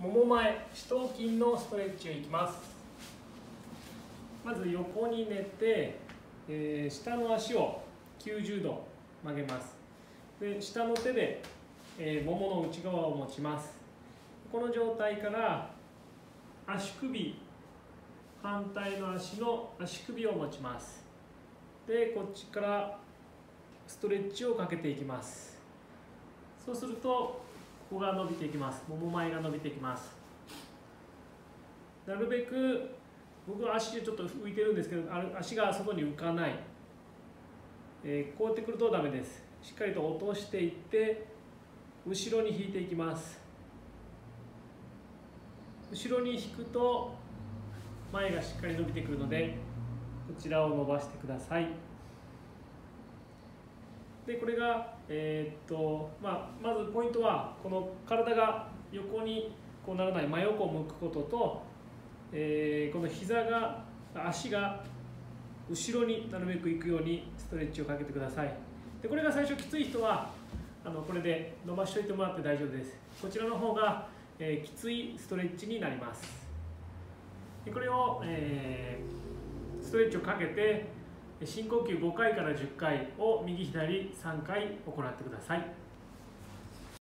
もも前四頭筋のストレッチをいきます。まず横に寝て、えー、下の足を90度曲げます。で下の手で、えー、ももの内側を持ちます。この状態から足首反対の足の足首を持ちます。でこっちからストレッチをかけていきます。そうするとここが伸びていきます。もも前が伸びていきます。なるべく僕は足でちょっと浮いてるんですけど足が外に浮かない、えー、こうやってくるとダメです。しっかりと落としていって後ろに引いていきます。後ろに引くと前がしっかり伸びてくるのでこちらを伸ばしてください。でこれが、えー、っとまあ、まずポイントはこの体が横にこうならない真横を向くことと、えー、この膝が足が後ろになるべく行くようにストレッチをかけてください。でこれが最初きつい人はあのこれで伸ばしておいてもらって大丈夫です。こちらの方が、えー、きついストレッチになります。でこれを、えー、ストレッチをかけて深呼吸5回から10回を右左3回行ってください。